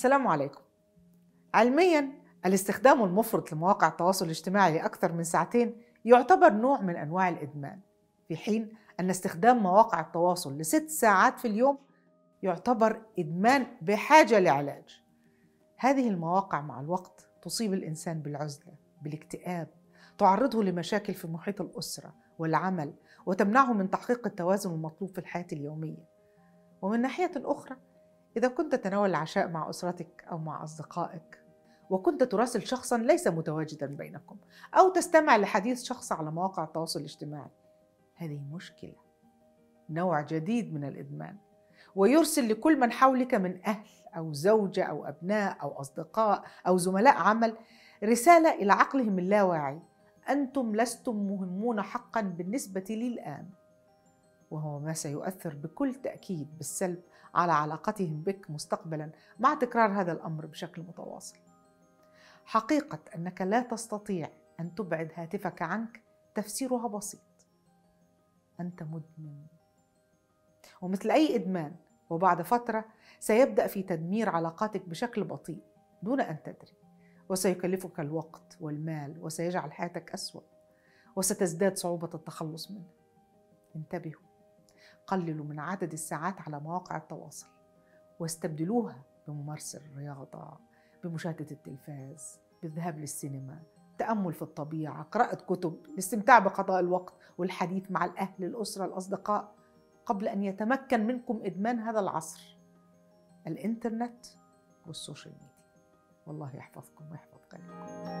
السلام عليكم. علميا الاستخدام المفرط لمواقع التواصل الاجتماعي لأكثر من ساعتين يعتبر نوع من أنواع الإدمان في حين أن استخدام مواقع التواصل لست ساعات في اليوم يعتبر إدمان بحاجة لعلاج. هذه المواقع مع الوقت تصيب الإنسان بالعزلة بالاكتئاب تعرضه لمشاكل في محيط الأسرة والعمل وتمنعه من تحقيق التوازن المطلوب في الحياة اليومية. ومن ناحية أخرى إذا كنت تتناول العشاء مع أسرتك أو مع أصدقائك وكنت تراسل شخصا ليس متواجدا بينكم أو تستمع لحديث شخص على مواقع التواصل الاجتماعي. هذه مشكلة نوع جديد من الإدمان ويرسل لكل من حولك من أهل أو زوجة أو أبناء أو أصدقاء أو زملاء عمل رسالة إلى عقلهم اللاواعي. أنتم لستم مهمون حقا بالنسبة لي الآن وهو ما سيؤثر بكل تأكيد بالسلب على علاقتهم بك مستقبلا مع تكرار هذا الأمر بشكل متواصل. حقيقة أنك لا تستطيع أن تبعد هاتفك عنك تفسيرها بسيط. أنت مدمن. ومثل أي إدمان وبعد فترة سيبدأ في تدمير علاقاتك بشكل بطيء دون أن تدري. وسيكلفك الوقت والمال وسيجعل حياتك أسوأ وستزداد صعوبة التخلص منه. انتبهوا. قللوا من عدد الساعات على مواقع التواصل واستبدلوها بممارسة الرياضة بمشاهدة التلفاز بالذهاب للسينما التأمل في الطبيعة قراءة كتب الاستمتاع بقضاء الوقت والحديث مع الأهل الأسرة الأصدقاء قبل أن يتمكن منكم إدمان هذا العصر الإنترنت والسوشيال ميديا. والله يحفظكم ويحفظ قلبكم.